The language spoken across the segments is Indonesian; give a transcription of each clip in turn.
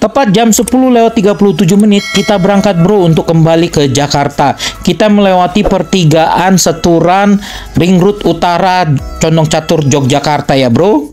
Tepat jam 10 lewat 37 menit kita berangkat bro untuk kembali ke Jakarta. Kita melewati pertigaan Seturan Ring Road Utara Condong Catur Yogyakarta ya bro.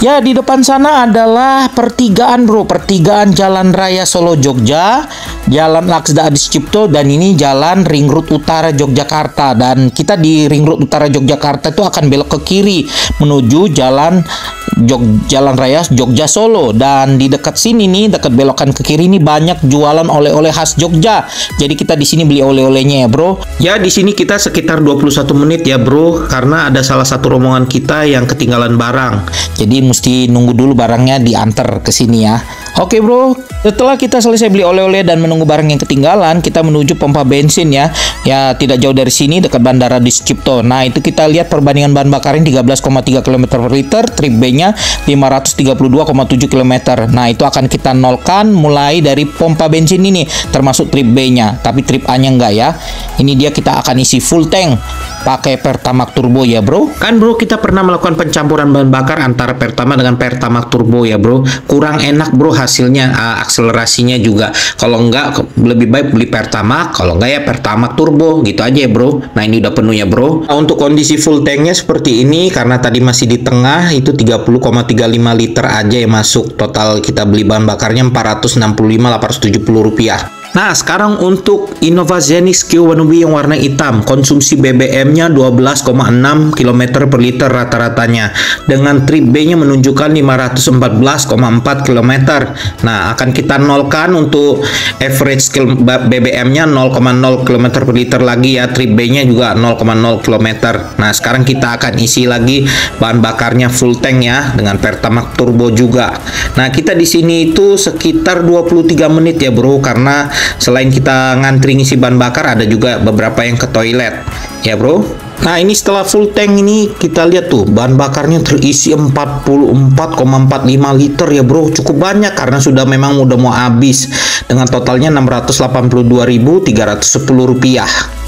Ya, di depan sana adalah pertigaan, Bro. Pertigaan Jalan Raya Solo Jogja, Jalan Laksda Adi Cipto dan ini Jalan Ring Road Utara Yogyakarta dan kita di Ring Road Utara Yogyakarta itu akan belok ke kiri menuju Jalan Jog, Jalan Raya Jogja Solo dan di dekat sini nih dekat belokan ke kiri ini banyak jualan oleh-oleh khas Jogja. Jadi kita di sini beli oleh-olehnya ya, Bro. Ya, di sini kita sekitar 21 menit ya, Bro, karena ada salah satu rombongan kita yang ketinggalan barang. Jadi mesti nunggu dulu barangnya diantar ke sini ya. Oke bro, setelah kita selesai beli oleh-oleh dan menunggu barang yang ketinggalan, kita menuju pompa bensin ya. Ya tidak jauh dari sini dekat bandara di Cipto. Nah itu kita lihat perbandingan bahan bakar ini 13,3 km per liter, trip B-nya 532,7 km. Nah itu akan kita nolkan mulai dari pompa bensin ini, termasuk trip B-nya. Tapi trip A-nya enggak ya. Ini dia kita akan isi full tank pakai Pertamax Turbo ya bro? Kan bro kita pernah melakukan pencampuran bahan bakar antara Pertamax dengan Pertamax Turbo ya bro. Kurang enak bro hasilnya uh, akselerasinya juga. Kalau enggak lebih baik beli Pertamax. Kalau enggak ya Pertamax Turbo. Gitu aja ya bro. Nah ini udah penuh ya bro. Nah, untuk kondisi full tanknya seperti ini karena tadi masih di tengah itu 30,35 liter aja yang masuk. Total kita beli bahan bakarnya 465 870 rupiah Nah, sekarang untuk Innova Zenix Q1B yang warna hitam, konsumsi BBM-nya 12,6 km per liter rata-ratanya. Dengan trip B-nya menunjukkan 514,4 km. Nah, akan kita nolkan untuk average BBM-nya 0,0 km per liter lagi ya. Trip B-nya juga 0,0 km. Nah, sekarang kita akan isi lagi bahan bakarnya full tank ya dengan Pertamax turbo juga. Nah, kita di sini itu sekitar 23 menit ya, Bro, karena Selain kita ngantri ngisi bahan bakar, ada juga beberapa yang ke toilet. Ya bro. Nah ini setelah full tank ini kita lihat tuh bahan bakarnya terisi 44,45 liter ya bro cukup banyak karena sudah memang udah mau habis dengan totalnya 682.310 rupiah.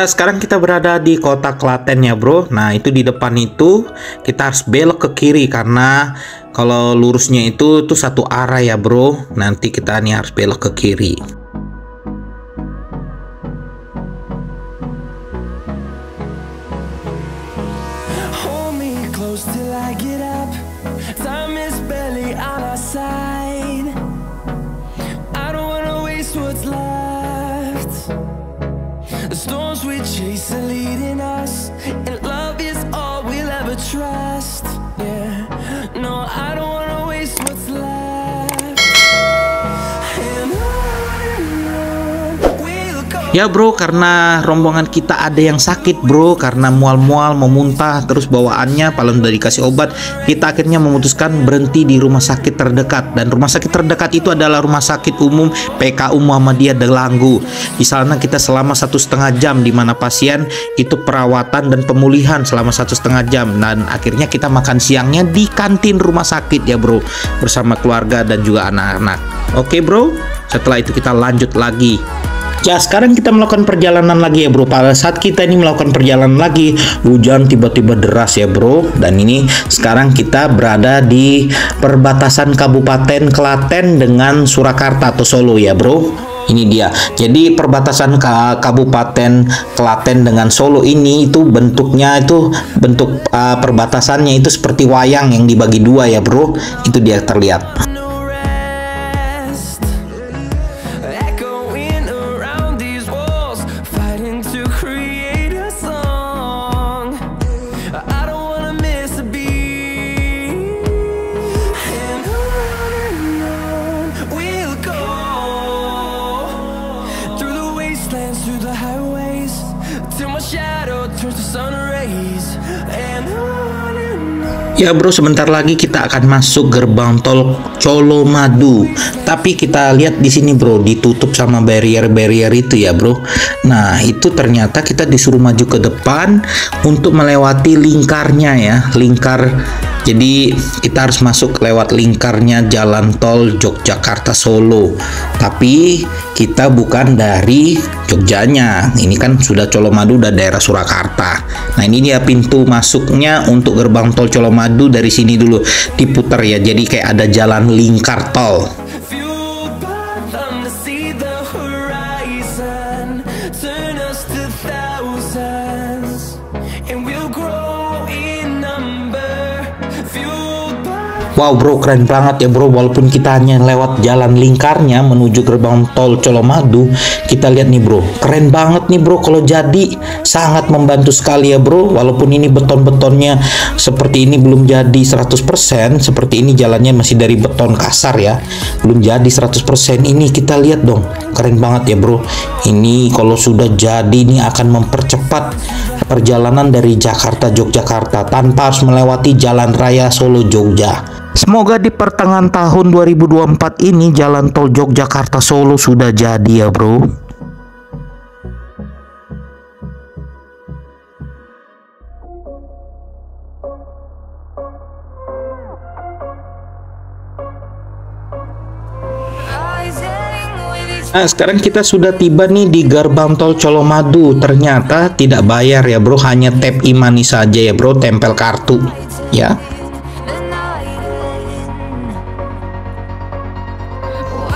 Ya sekarang kita berada di kota Klaten ya bro. Nah itu di depan itu kita harus belok ke kiri Karena kalau lurusnya itu itu satu arah ya bro. Nanti kita nih harus belok ke kiri chase a leading Ya bro, karena rombongan kita ada yang sakit bro, karena mual-mual, memuntah, terus bawaannya paling udah dikasih obat, kita akhirnya memutuskan berhenti di rumah sakit terdekat. Dan rumah sakit terdekat itu adalah rumah sakit umum PKU Muhammadiyah Delanggu. Di sana kita selama satu setengah jam, di mana pasien itu perawatan dan pemulihan selama satu setengah jam. Dan akhirnya kita makan siangnya di kantin rumah sakit ya bro, bersama keluarga dan juga anak-anak. Oke bro, setelah itu kita lanjut lagi Ya sekarang kita melakukan perjalanan lagi ya bro Pada saat kita ini melakukan perjalanan lagi Hujan tiba-tiba deras ya bro Dan ini sekarang kita berada di perbatasan Kabupaten Klaten dengan Surakarta atau Solo ya bro ini dia. Jadi perbatasan Kabupaten Klaten dengan Solo ini itu bentuknya itu bentuk uh, perbatasannya itu seperti wayang yang dibagi dua ya, Bro. Itu dia terlihat. Ya bro, sebentar lagi kita akan masuk gerbang tol Colomadu. Tapi kita lihat di sini bro, ditutup sama barrier-barrier itu ya bro. Nah, itu ternyata kita disuruh maju ke depan untuk melewati lingkarnya ya, lingkar jadi kita harus masuk lewat lingkarnya jalan tol Yogyakarta Solo. Tapi kita bukan dari Jogjanya. Ini kan sudah Colomadu udah daerah Surakarta. Nah, ini dia pintu masuknya untuk gerbang tol Colomadu dari sini dulu diputar ya. Jadi kayak ada jalan lingkar tol. Wow bro keren banget ya bro. Walaupun kita hanya lewat jalan lingkarnya menuju gerbang tol Colomadu kita lihat nih bro. Keren banget nih bro. Kalau jadi sangat membantu sekali ya bro. Walaupun ini beton-betonnya seperti ini belum jadi 100% seperti ini jalannya masih dari beton kasar ya. Belum jadi 100% ini kita lihat dong. Keren banget ya bro. Ini kalau sudah jadi ini akan mempercepat perjalanan dari Jakarta Yogyakarta tanpa harus melewati jalan raya Solo Jogja Semoga di pertengahan tahun 2024 ini jalan tol Yogyakarta Solo sudah jadi ya bro. Nah, sekarang kita sudah tiba nih di gerbang tol Colomadu. Ternyata tidak bayar ya, Bro. Hanya tap imani saja ya, Bro. Tempel kartu, ya.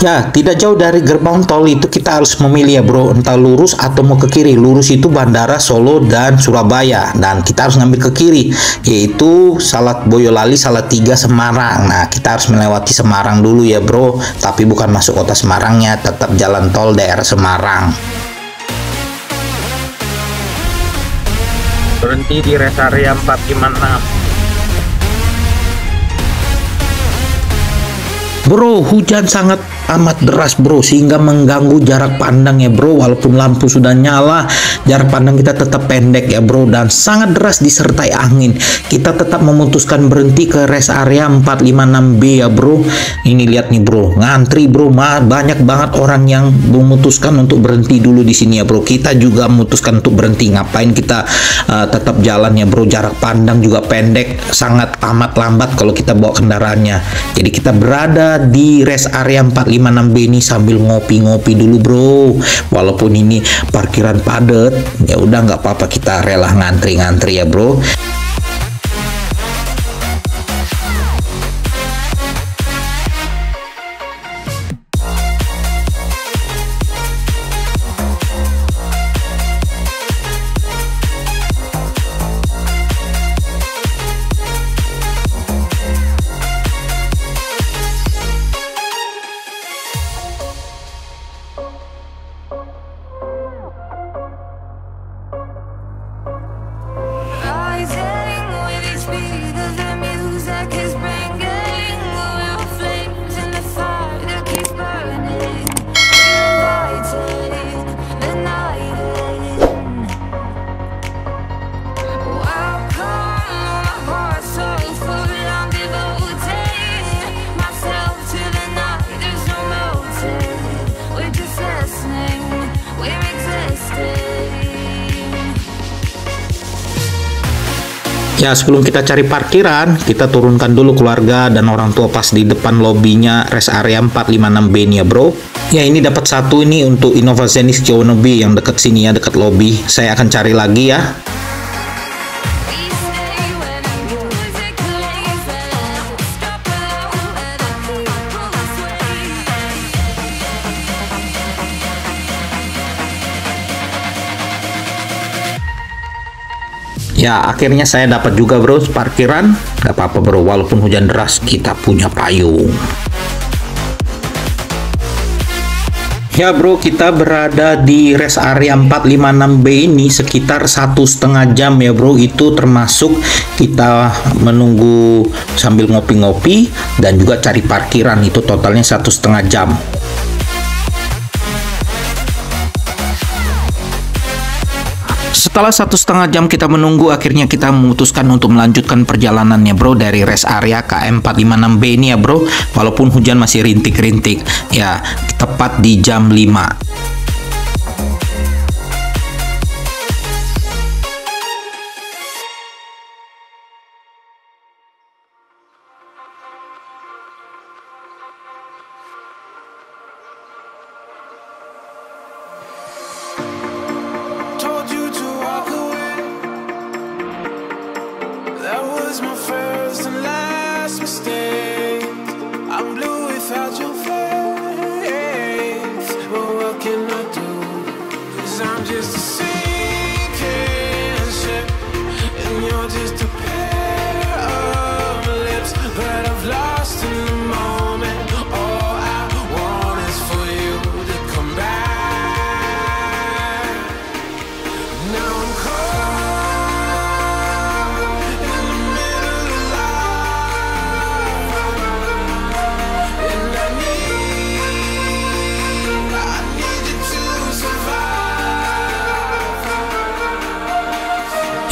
Ya, tidak jauh dari gerbang tol itu kita harus memilih ya bro, entah lurus atau mau ke kiri. Lurus itu Bandara Solo dan Surabaya dan kita harus ngambil ke kiri, yaitu Salat Boyolali, Salat Tiga Semarang. Nah, kita harus melewati Semarang dulu ya bro, tapi bukan masuk kota Semarangnya, tetap jalan tol daerah Semarang. Berhenti di rest area 456. Bro, hujan sangat amat deras bro sehingga mengganggu jarak pandang ya bro. Walaupun lampu sudah nyala jarak pandang kita tetap pendek ya bro. Dan sangat deras disertai angin. Kita tetap memutuskan berhenti ke rest area 456B ya bro. Ini lihat nih bro. Ngantri bro. Banyak banget orang yang memutuskan untuk berhenti dulu di sini ya bro. Kita juga memutuskan untuk berhenti. Ngapain kita uh, tetap jalan ya bro? Jarak pandang juga pendek sangat amat lambat kalau kita bawa kendaraannya. Jadi kita berada di rest area 456B ini sambil ngopi-ngopi dulu bro. Walaupun ini parkiran padat ya udah nggak apa-apa kita rela ngantri-ngantri ya bro Ya sebelum kita cari parkiran, kita turunkan dulu keluarga dan orang tua pas di depan lobbynya rest area 456B nih ya bro. Ya ini dapat satu ini untuk Innova Zenith Jonobi yang dekat sini ya, dekat lobby. Saya akan cari lagi ya. Ya, akhirnya saya dapat juga bro parkiran. Gak apa-apa bro, walaupun hujan deras kita punya payung. Ya bro, kita berada di rest area 456B ini sekitar satu setengah jam ya bro. Itu termasuk kita menunggu sambil ngopi-ngopi dan juga cari parkiran. Itu totalnya satu setengah jam. Setelah satu setengah jam kita menunggu, akhirnya kita memutuskan untuk melanjutkan perjalanannya bro dari rest area KM456B ini ya bro. Walaupun hujan masih rintik-rintik, ya tepat di jam 5.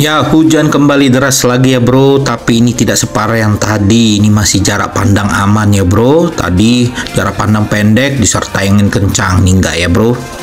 Ya hujan kembali deras lagi ya bro. Tapi ini tidak separah yang tadi. Ini masih jarak pandang aman ya bro. Tadi jarak pandang pendek disertai angin kencang. Ini enggak ya bro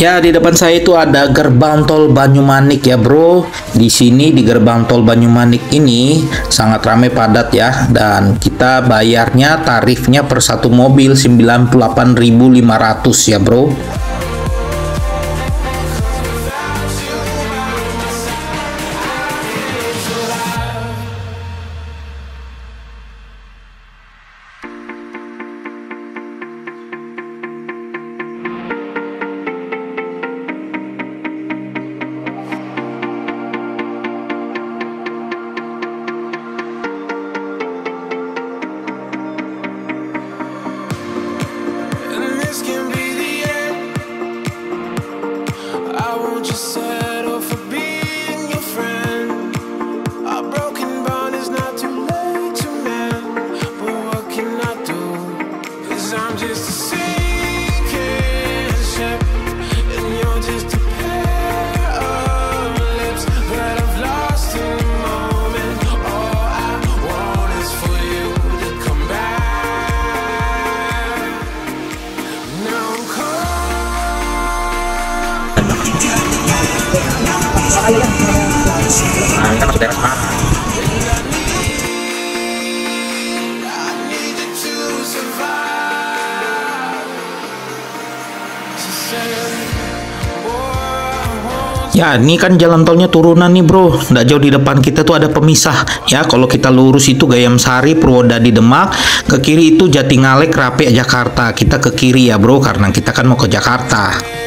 Ya, di depan saya itu ada gerbang tol Banyumanik ya, Bro. Di sini di gerbang tol Banyumanik ini sangat ramai padat ya dan kita bayarnya tarifnya per satu mobil 98.500 ya, Bro. Ya, ini kan jalan tolnya turunan nih bro. Nggak jauh di depan kita tuh ada pemisah. Ya, kalau kita lurus itu Gayam Sari, Purwodadi Demak. Ke kiri itu Jatingalek, Rapi, Jakarta. Kita ke kiri ya bro, karena kita kan mau ke Jakarta.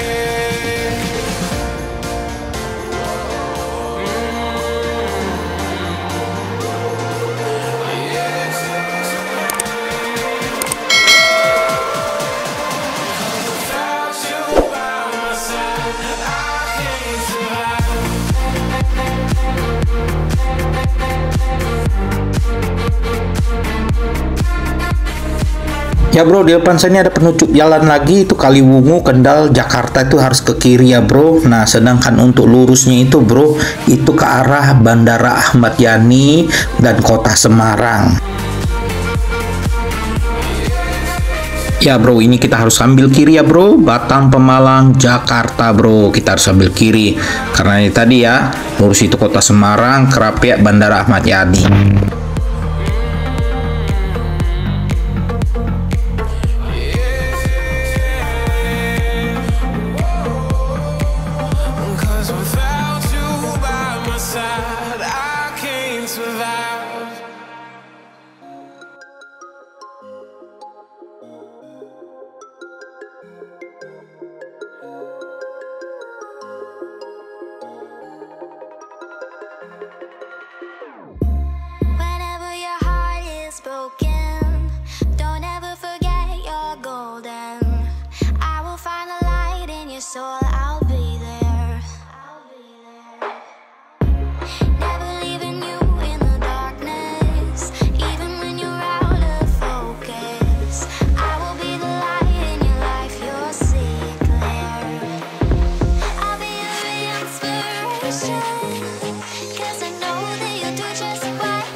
Ya bro, di depan saya ada penutup jalan lagi itu Kaliwungu, Kendal, Jakarta itu harus ke kiri ya bro. Nah, sedangkan untuk lurusnya itu bro, itu ke arah Bandara Ahmad Yani dan Kota Semarang. Ya bro, ini kita harus ambil kiri ya bro. Batang Pemalang, Jakarta bro. Kita harus ambil kiri. Karena ini tadi ya, lurus itu kota Semarang, Kerapiak, Bandara Ahmad Yani.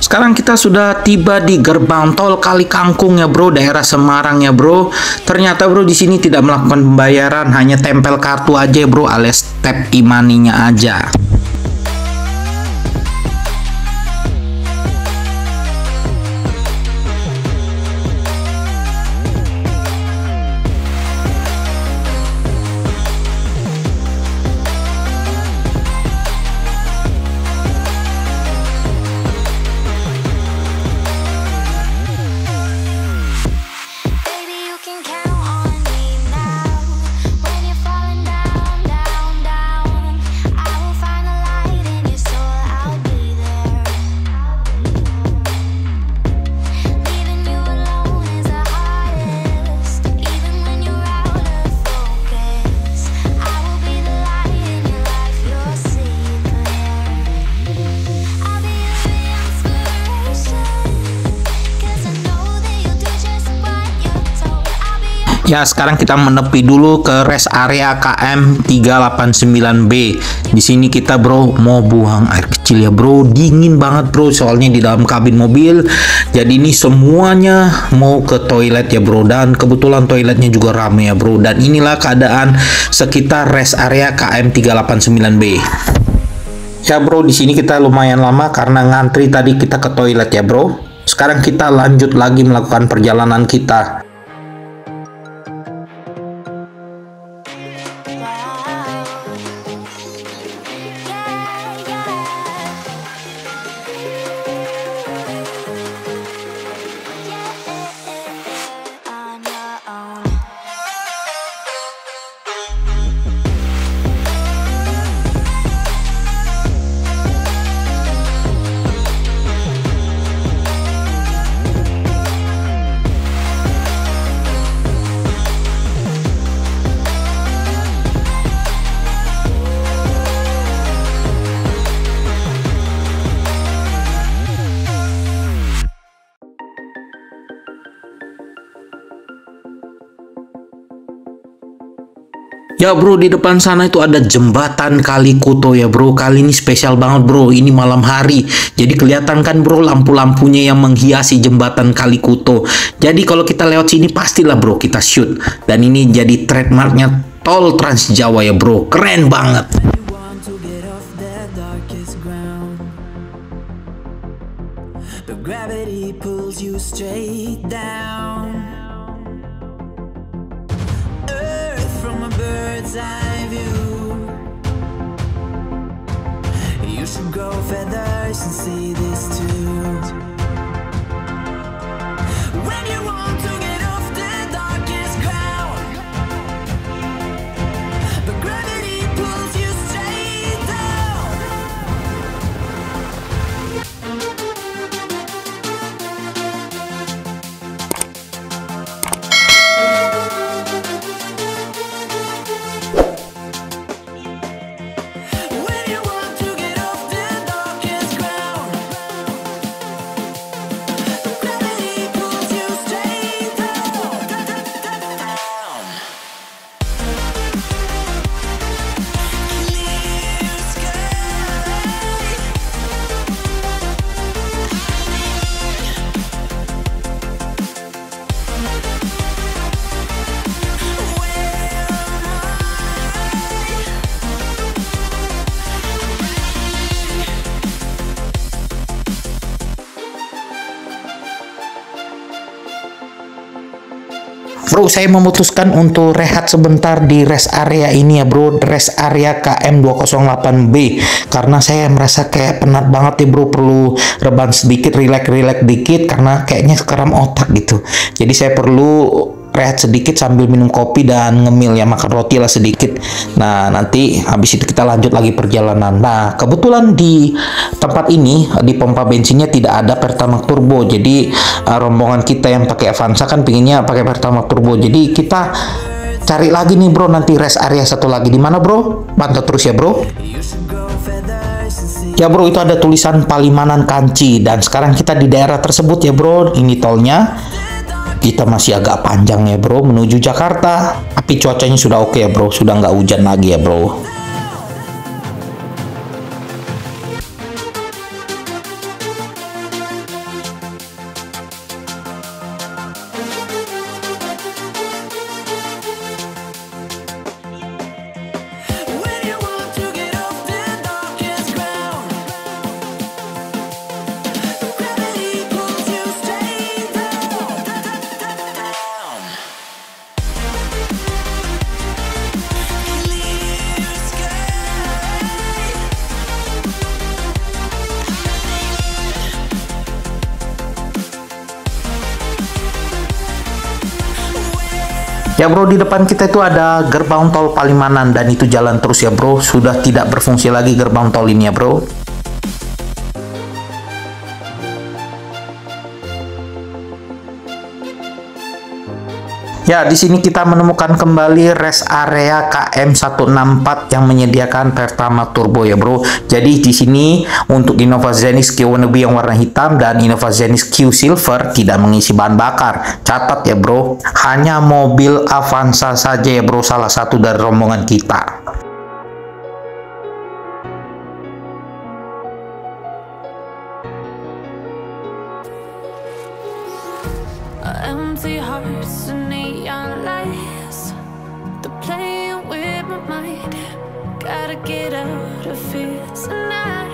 Sekarang kita sudah tiba di gerbang tol Kali Kangkung ya bro, daerah Semarang ya bro. Ternyata bro di sini tidak melakukan pembayaran, hanya tempel kartu aja bro, alias tap imaninya aja. Ya, sekarang kita menepi dulu ke rest area KM 389B. Di sini kita, Bro, mau buang air kecil ya, Bro. Dingin banget, Bro, soalnya di dalam kabin mobil. Jadi ini semuanya mau ke toilet ya, Bro. Dan kebetulan toiletnya juga rame ya, Bro. Dan inilah keadaan sekitar rest area KM 389B. Ya, Bro, di sini kita lumayan lama karena ngantri tadi kita ke toilet ya, Bro. Sekarang kita lanjut lagi melakukan perjalanan kita. Ya bro, di depan sana itu ada jembatan Kali Kuto ya bro. Kali ini spesial banget bro, ini malam hari. Jadi kelihatan kan bro lampu-lampunya yang menghiasi jembatan Kali Kuto. Jadi kalau kita lewat sini pastilah bro kita shoot. Dan ini jadi trademarknya tol Trans Jawa ya bro. Keren banget. Gravity pulls you straight down. View. You should grow feathers and see saya memutuskan untuk rehat sebentar di rest area ini ya bro, rest area KM208B karena saya merasa kayak penat banget ya bro, perlu rebahan sedikit, relax-relax dikit. Karena kayaknya keram otak gitu. Jadi saya perlu rehat sedikit sambil minum kopi dan ngemil ya makan roti lah sedikit. Nah nanti habis itu kita lanjut lagi perjalanan. Nah kebetulan di tempat ini di pompa bensinnya tidak ada Pertamax Turbo. Jadi uh, rombongan kita yang pakai Avanza kan pinginnya pakai Pertamax Turbo. Jadi kita cari lagi nih bro nanti rest area satu lagi di mana bro? Pantau terus ya bro. Ya bro itu ada tulisan Palimanan Kanci dan sekarang kita di daerah tersebut ya bro. Ini tolnya kita masih agak panjang ya bro menuju Jakarta. Tapi cuacanya sudah oke ya bro. Sudah nggak hujan lagi ya bro ya bro di depan kita itu ada gerbang tol Palimanan dan itu jalan terus ya bro. Sudah tidak berfungsi lagi gerbang tol ini ya bro Ya, di sini kita menemukan kembali rest area KM164 yang menyediakan Pertamax Turbo ya, Bro. Jadi di sini untuk Innova Zenix Q wannabe yang warna hitam dan Innova Zenix Q Silver tidak mengisi bahan bakar. Catat ya, Bro. Hanya mobil Avanza saja ya, Bro, salah satu dari rombongan kita. Empty hearts and neon lights. They're playing with my mind. Gotta get out of here tonight.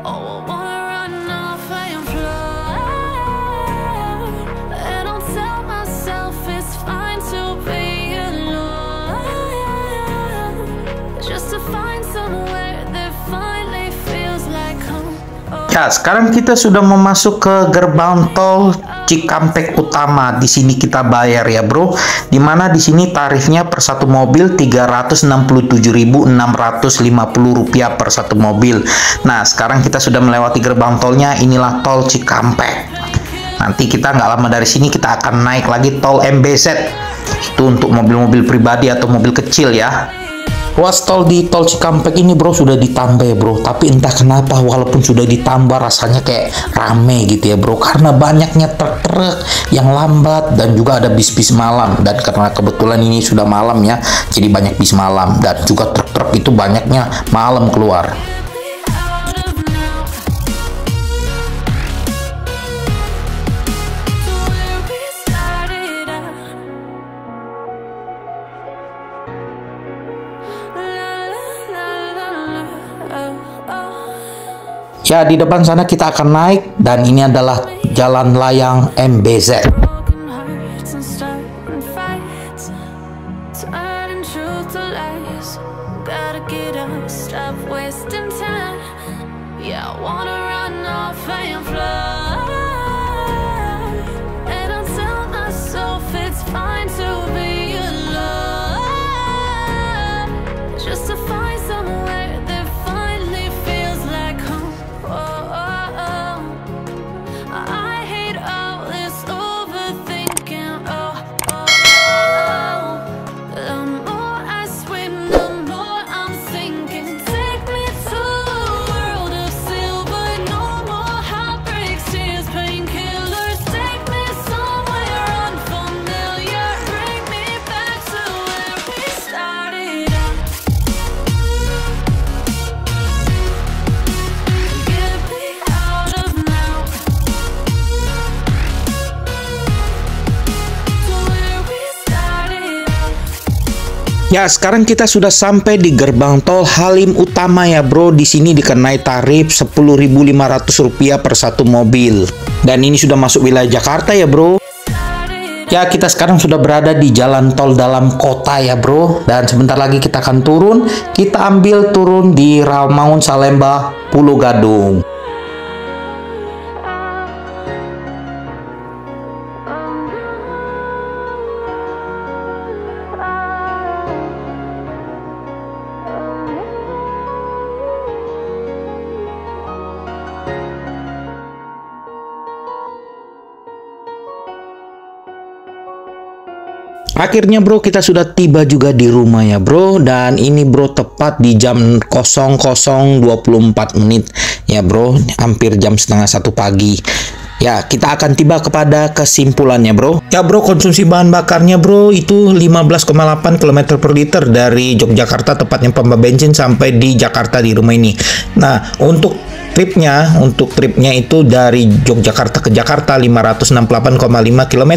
Oh, I wanna run off and fly. And I'll tell myself it's fine to be alone. Just to find somewhere that finally feels like home. Oh. Ya, sekarang kita sudah memasuk ke gerbang tol Cikampek Utama. Di sini kita bayar ya, Bro. Di mana di sini tarifnya per satu mobil Rp367.650 per satu mobil. Nah, sekarang kita sudah melewati gerbang tolnya. Inilah tol Cikampek. Nanti kita nggak lama dari sini kita akan naik lagi tol MBZ. Itu untuk mobil-mobil pribadi atau mobil kecil ya. Ruas tol di tol Cikampek ini bro sudah ditambah ya bro. Tapi entah kenapa walaupun sudah ditambah rasanya kayak rame gitu ya bro. Karena banyaknya truk-truk yang lambat dan juga ada bis-bis malam. Dan karena kebetulan ini sudah malam ya Jadi banyak bis malam. Dan juga truk-truk itu banyaknya malam keluar Ya di depan sana kita akan naik dan ini adalah jalan layang MBZ Ya, sekarang kita sudah sampai di gerbang tol Halim Utama ya, Bro. Di sini dikenai tarif Rp10.500 per satu mobil. Dan ini sudah masuk wilayah Jakarta ya, Bro. Ya, kita sekarang sudah berada di jalan tol dalam kota ya, Bro. Dan sebentar lagi kita akan turun. Kita ambil turun di Rawamangun Salemba, Pulau Gadung. Akhirnya bro kita sudah tiba juga di rumah ya bro dan ini bro tepat di jam 00.24 menit ya bro hampir jam setengah satu pagi Ya, kita akan tiba kepada kesimpulannya, bro. Ya, bro, konsumsi bahan bakarnya, bro, itu 15,8 km per liter dari Yogyakarta, tepatnya pompa bensin, sampai di Jakarta di rumah ini. Nah, untuk tripnya, untuk tripnya itu dari Yogyakarta ke Jakarta 568,5 km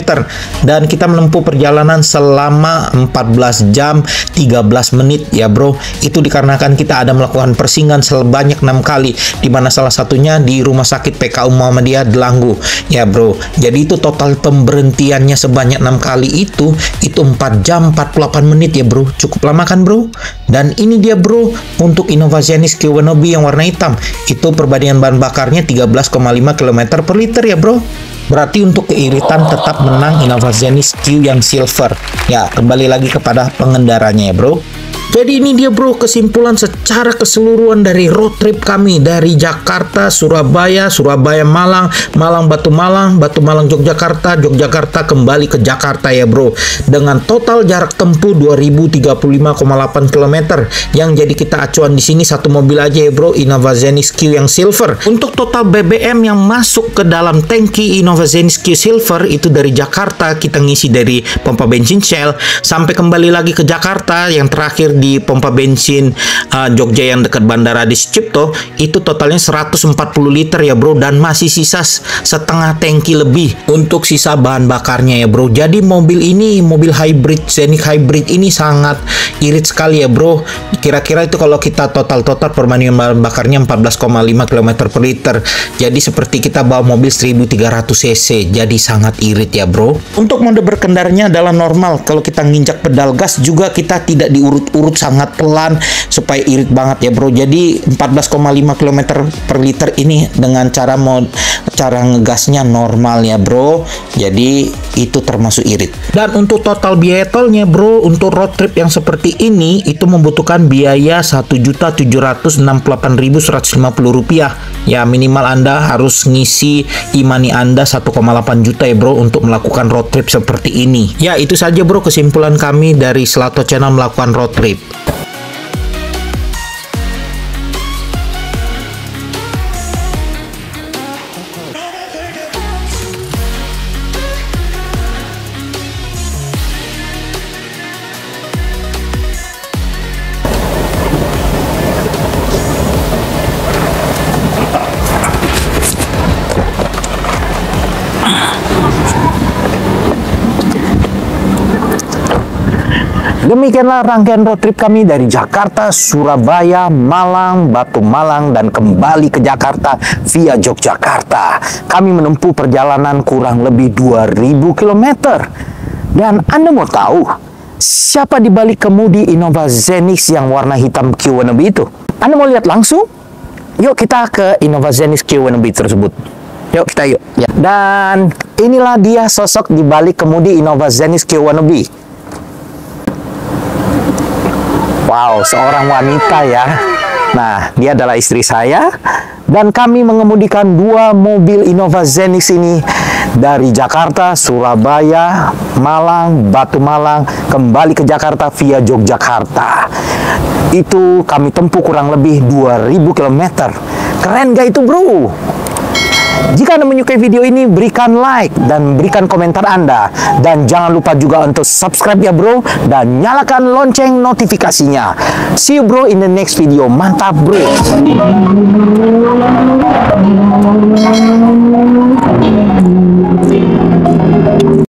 dan kita menempuh perjalanan selama 14 jam 13 menit ya bro. Itu dikarenakan kita ada melakukan persinggahan sebanyak 6 kali di mana salah satunya di Rumah Sakit PKU Muhammadiyah Delanggu ya bro. Jadi itu total pemberhentiannya sebanyak 6 kali itu itu 4 jam 48 menit ya bro. Cukup lama kan bro? Dan ini dia bro untuk Innovazianis Kiwanobi yang warna hitam. Itu perbandingan bahan bakarnya 13,5 km per liter ya bro Berarti untuk keiritan tetap menang Innovazianis Q yang silver. Ya, kembali lagi kepada pengendaranya ya bro. Jadi ini dia bro kesimpulan secara keseluruhan dari road trip kami dari Jakarta, Surabaya, Surabaya, Malang, Malang, Batu Malang, Batu Malang, Yogyakarta, Yogyakarta kembali ke Jakarta ya bro. Dengan total jarak tempuh 2035,8 km yang jadi kita acuan di sini satu mobil aja ya bro Innova Zenix Q yang silver. Untuk total BBM yang masuk ke dalam tangki Innova Zenix Q silver itu dari Jakarta kita ngisi dari pompa bensin Shell sampai kembali lagi ke Jakarta yang terakhir di pompa bensin uh, Jogja yang dekat Bandara di Cipto itu totalnya 140 liter ya bro. Dan masih sisa setengah tangki lebih untuk sisa bahan bakarnya ya bro. Jadi mobil ini mobil hybrid Scenic hybrid ini sangat irit sekali ya bro. Kira-kira itu kalau kita total-total perbandingan bahan bakarnya 14,5 km per liter. Jadi seperti kita bawa mobil 1300 cc jadi sangat irit ya bro. Untuk mode berkendaranya adalah normal. Kalau kita nginjak pedal gas juga kita tidak diurut-urut sangat pelan supaya irit banget ya bro. Jadi 14,5 km per liter ini dengan cara mod cara ngegasnya normal ya bro. Jadi itu termasuk irit. Dan untuk total biaya tolnya bro untuk road trip yang seperti ini itu membutuhkan biaya 1.768.150 rupiah. Ya minimal anda harus ngisi imani anda 1,8 juta ya bro untuk melakukan road trip seperti ini. Ya itu saja bro kesimpulan kami dari Selato Channel melakukan road trip Bye. Demikianlah rangkaian road trip kami dari Jakarta, Surabaya, Malang, Batu Malang, dan kembali ke Jakarta via Yogyakarta. Kami menempuh perjalanan kurang lebih 2000 km. Dan Anda mau tahu siapa di balik kemudi Innova Zenix yang warna hitam Q1 itu? Anda mau lihat langsung? Yuk kita ke Innova Zenix Q1 tersebut. Yuk kita yuk. Ya. Dan inilah dia sosok di balik kemudi Innova Zenix Q1 Wow, seorang wanita ya. Nah, dia adalah istri saya dan kami mengemudikan dua mobil Innova Zenix ini dari Jakarta, Surabaya, Malang, Batu Malang, kembali ke Jakarta via Yogyakarta. Itu kami tempuh kurang lebih 2000 km. Keren gak itu, Bro? Jika Anda menyukai video ini, berikan like dan berikan komentar Anda. Dan jangan lupa juga untuk subscribe ya bro, dan nyalakan lonceng notifikasinya. See you bro in the next video. Mantap bro!